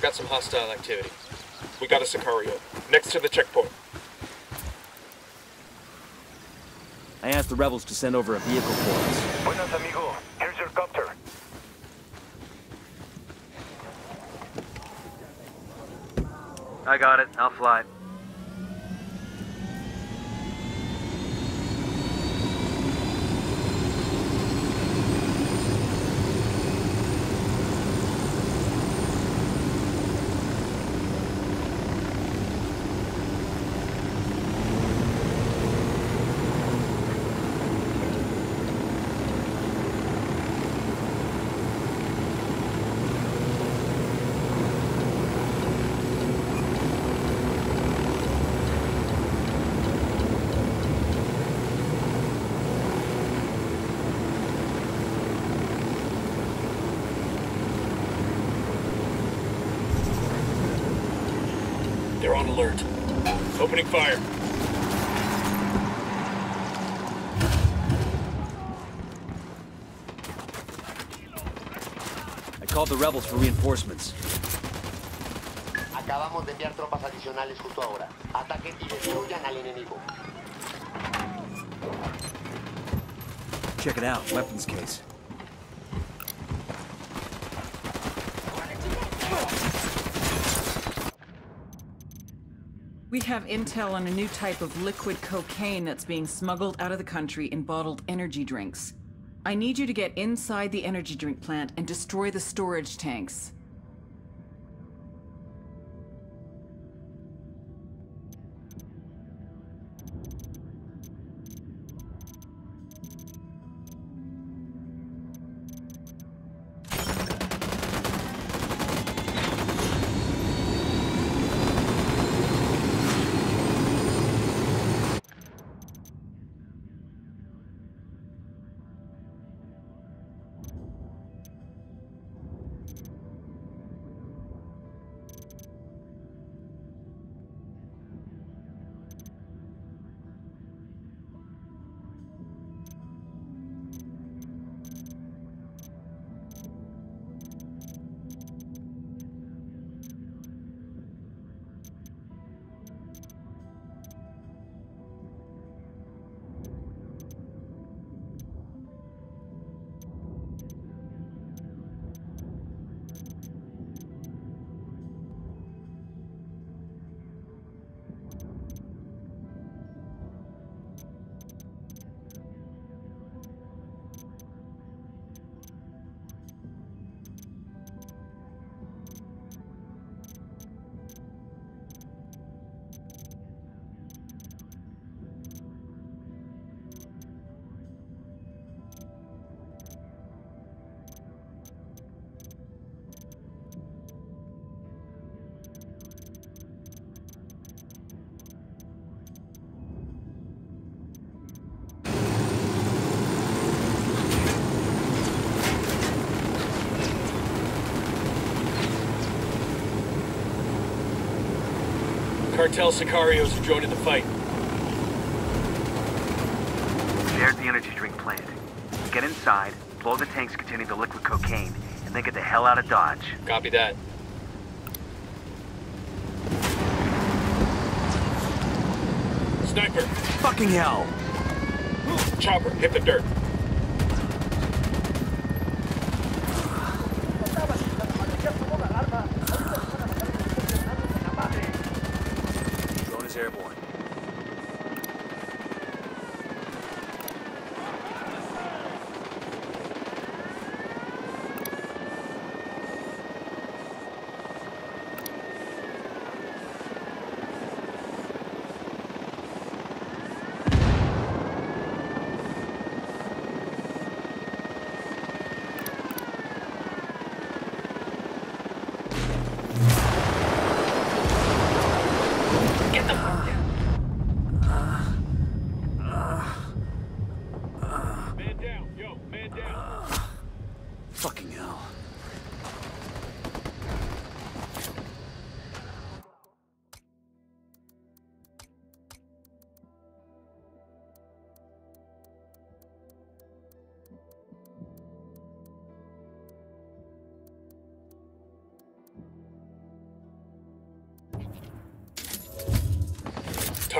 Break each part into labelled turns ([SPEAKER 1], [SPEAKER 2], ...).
[SPEAKER 1] Got some hostile activity. We got a Sicario. Next to the checkpoint.
[SPEAKER 2] I asked the rebels to send over a vehicle for us.
[SPEAKER 3] Buenas, amigo. Here's your copter.
[SPEAKER 4] I got it. I'll fly.
[SPEAKER 1] They're on alert. Opening fire.
[SPEAKER 2] I called the rebels for reinforcements.
[SPEAKER 5] Acabamos de enviar tropas adicionales justo ahora. Ataquen y destruyan al enemigo.
[SPEAKER 2] Check it out, weapons case.
[SPEAKER 6] We have intel on a new type of liquid cocaine that's being smuggled out of the country in bottled energy drinks. I need you to get inside the energy drink plant and destroy the storage tanks.
[SPEAKER 1] Cartel Sicarios are joining the fight.
[SPEAKER 4] There's the energy drink plant. Get inside, blow the tanks containing the liquid cocaine, and then get the hell out of Dodge.
[SPEAKER 1] Copy that. Sniper!
[SPEAKER 2] Fucking hell!
[SPEAKER 1] Chopper, hit the dirt.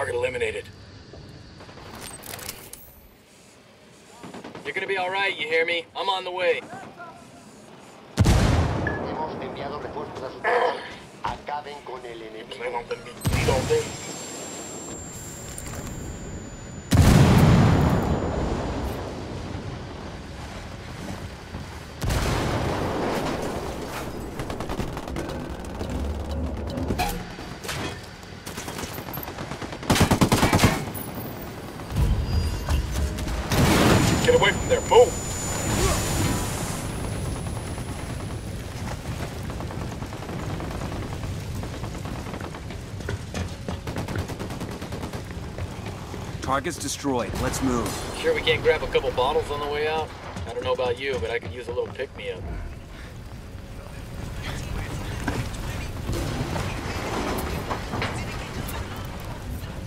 [SPEAKER 1] Target eliminated.
[SPEAKER 7] You're gonna be alright, you hear me? I'm on the way.
[SPEAKER 5] Hemos enviado refuerzos a su. Acaben con el enemigo.
[SPEAKER 2] Target's destroyed. Let's move.
[SPEAKER 7] Sure we can't grab a couple bottles on the way out? I don't know about you, but I could use a little pick-me-up.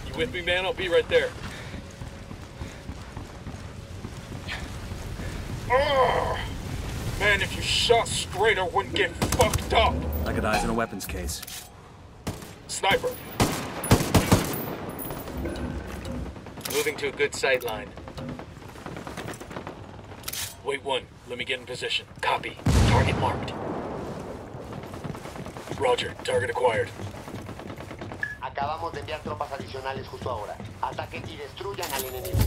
[SPEAKER 1] You with me, man? I'll be right there. Ugh. Man, if you shot straight, I wouldn't get fucked up.
[SPEAKER 2] I got eyes in a weapons case.
[SPEAKER 1] Sniper.
[SPEAKER 7] Moving to a good sight line.
[SPEAKER 1] Wait one. Let me get in position. Copy. Target marked. Roger. Target acquired.
[SPEAKER 5] Acabamos de enviar tropas adicionales justo ahora. Ataquen y destruyan al enemigo.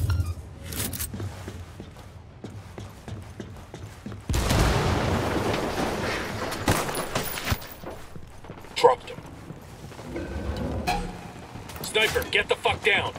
[SPEAKER 1] Dropped him. Sniper, get the fuck down.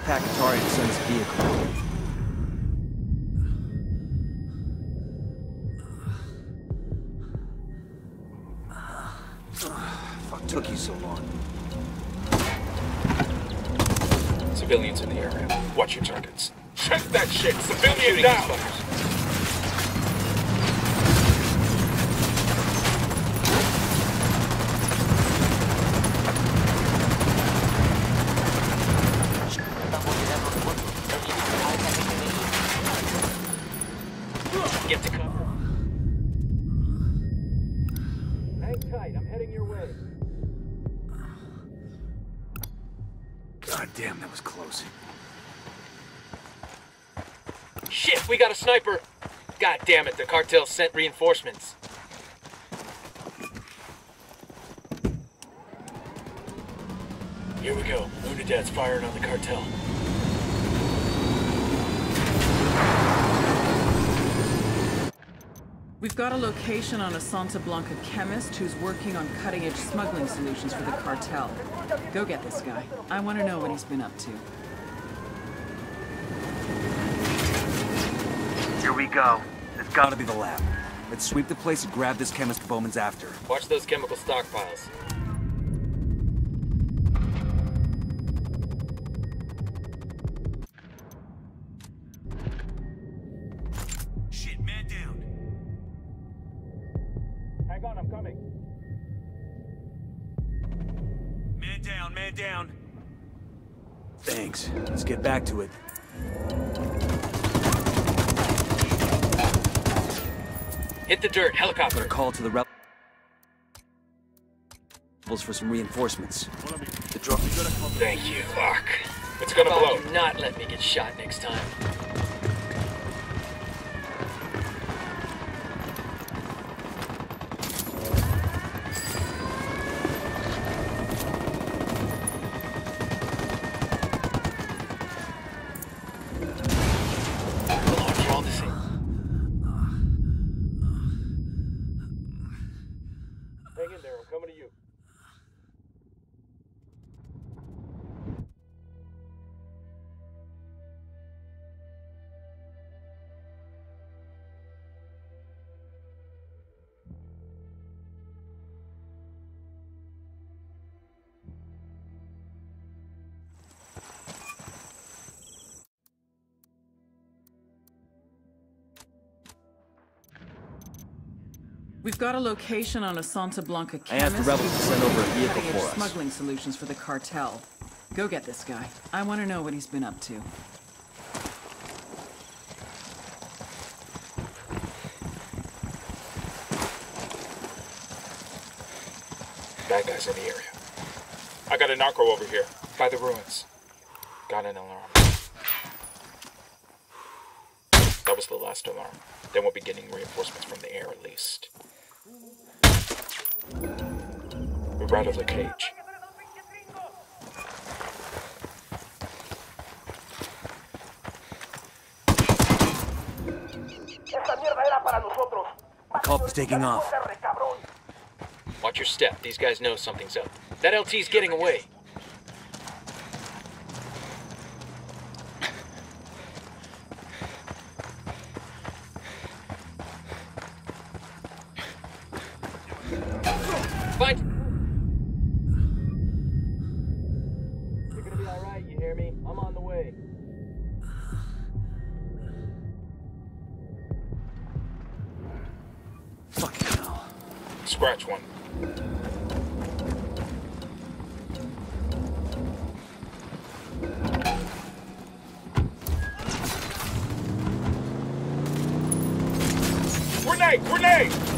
[SPEAKER 2] Pacatari to a vehicle.
[SPEAKER 7] Sniper! God damn it, the cartel sent reinforcements.
[SPEAKER 1] Here we go. Unidad's firing on the cartel.
[SPEAKER 6] We've got a location on a Santa Blanca chemist who's working on cutting edge smuggling solutions for the cartel. Go get this guy. I want to know what he's been up to.
[SPEAKER 4] Here we go. It's
[SPEAKER 2] Gotta be the lab. Let's sweep the place and grab this chemist Bowman's after.
[SPEAKER 7] Watch those chemical stockpiles.
[SPEAKER 2] Shit, man down.
[SPEAKER 1] Hang on, I'm coming.
[SPEAKER 2] Man down, man down. Thanks. Let's get back to it.
[SPEAKER 7] Hit the dirt, helicopter.
[SPEAKER 2] Got a call to the rebels for some reinforcements. The drone.
[SPEAKER 8] Thank you. Fuck. It's gonna blow.
[SPEAKER 7] about you not let me get shot next time?
[SPEAKER 6] We've got a location on a Santa Blanca
[SPEAKER 2] I asked the rebels to send over a vehicle
[SPEAKER 6] cutting-edge
[SPEAKER 2] for us.
[SPEAKER 6] smuggling solutions for the cartel. Go get this guy. I want to know what he's been up to.
[SPEAKER 8] Bad guys in the area. I got a narco over here, by the ruins. Got an alarm. That was the last alarm. Then we'll be getting reinforcements from the air at least. We're out of the cage.
[SPEAKER 2] Cop taking off.
[SPEAKER 7] Watch your step. These guys know something's up. That LT's getting away.
[SPEAKER 8] Grenade! Grenade!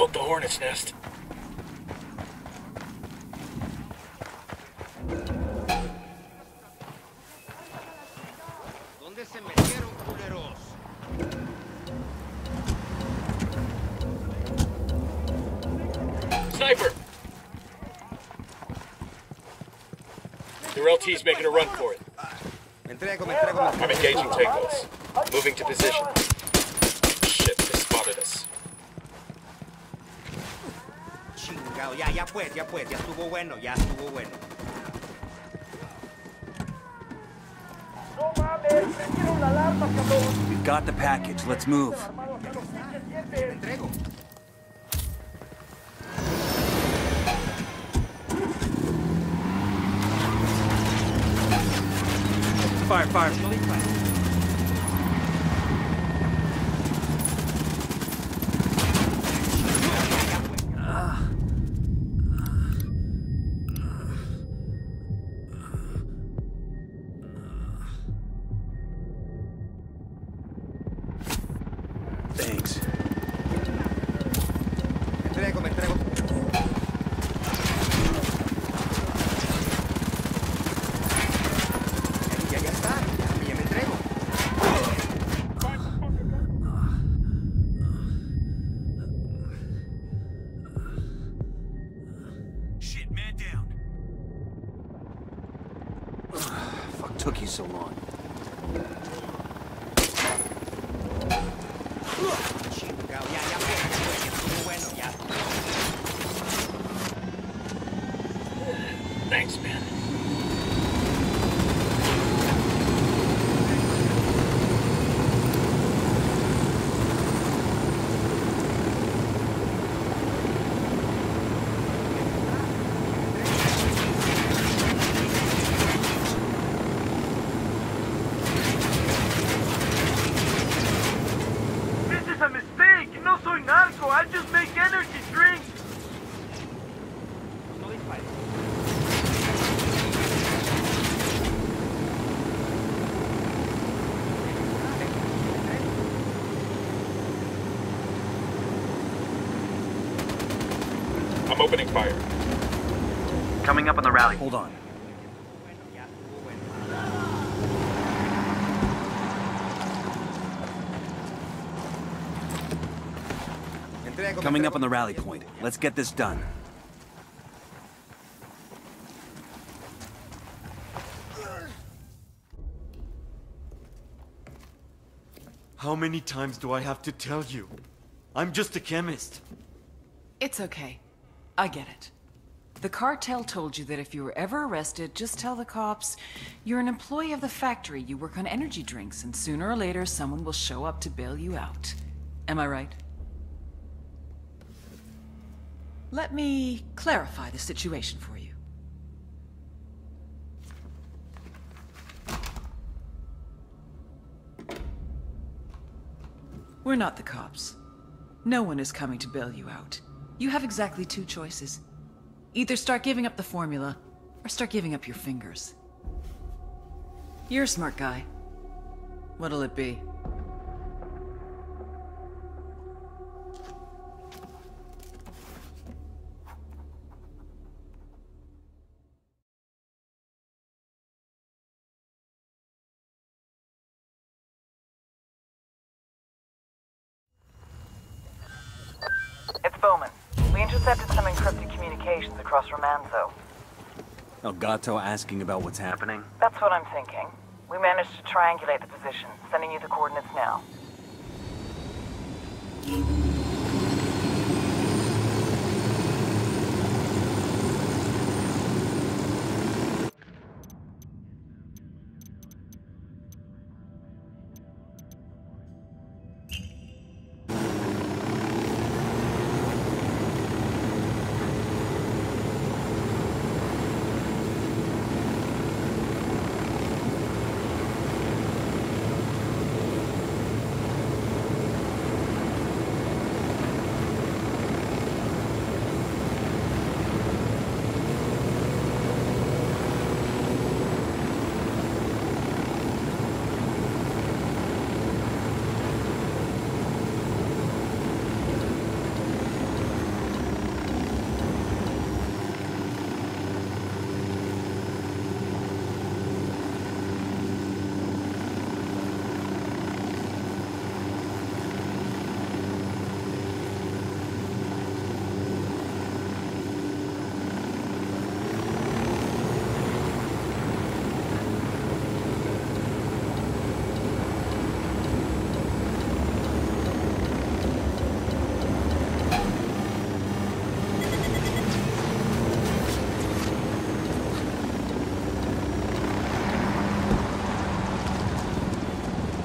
[SPEAKER 7] Poke the hornet's nest.
[SPEAKER 9] ¿Dónde se metieron, culeros?
[SPEAKER 7] Sniper! Their LT's making a run for it.
[SPEAKER 9] Me entrego, me entrego, me
[SPEAKER 8] I'm engaging tangos. Moving to position. Shit, they spotted us.
[SPEAKER 9] Chingado, ya, ya pues, ya estuvo bueno, ya estuvo bueno.
[SPEAKER 2] We've got the package. Let's move. Fire, fire.
[SPEAKER 4] Up on the rally.
[SPEAKER 2] Hold on. Coming up on the rally point. Let's get this done.
[SPEAKER 10] How many times do I have to tell you? I'm just a chemist.
[SPEAKER 6] It's okay. I get it. The cartel told you that if you were ever arrested, just tell the cops you're an employee of the factory, you work on energy drinks, and sooner or later someone will show up to bail you out. Am I right? Let me clarify the situation for you. We're not the cops. No one is coming to bail you out. You have exactly two choices. Either start giving up the formula, or start giving up your fingers. You're a smart guy. What'll it be?
[SPEAKER 11] It's Bowman. We intercepted some encrypted communications across Romanzo.
[SPEAKER 2] El Gato asking about what's happening.
[SPEAKER 11] That's what I'm thinking. We managed to triangulate the position, sending you the coordinates now.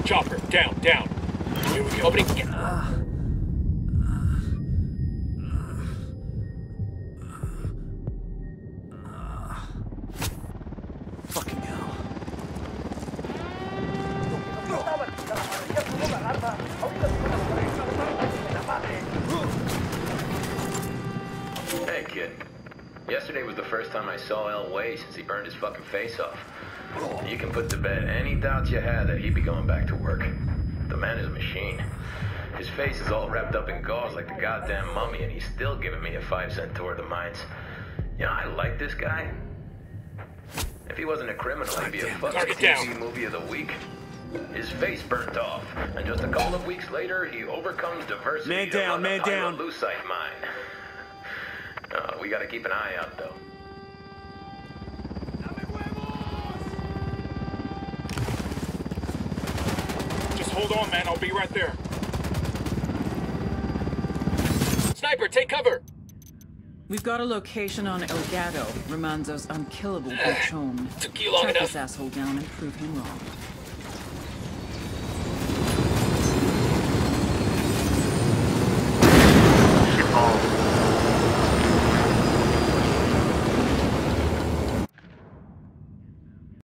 [SPEAKER 1] Chopper, down, down. Here we
[SPEAKER 2] Fucking hell.
[SPEAKER 12] Hey, kid. Yesterday was the first time I saw El Way since he burned his fucking face off. You can put to bed any doubts you had that he'd be going back to work. The man is a machine. His face is all wrapped up in gauze like the goddamn mummy, and he's still giving me a five cent tour of the mines. You know, I like this guy. If he wasn't a criminal, he'd be a fucking. TV movie of the week. His face burnt off, and just a couple of weeks later, he overcomes diversity
[SPEAKER 2] Man down, man down.
[SPEAKER 12] Pyrolusite mine. Uh, we gotta keep an eye out, though.
[SPEAKER 1] Hold on, man. I'll be right there.
[SPEAKER 7] Sniper, take cover!
[SPEAKER 6] We've got a location on El Gato, Romanzo's unkillable Buchon.
[SPEAKER 7] Took you long
[SPEAKER 6] Track
[SPEAKER 7] enough.
[SPEAKER 6] this asshole down and prove him wrong.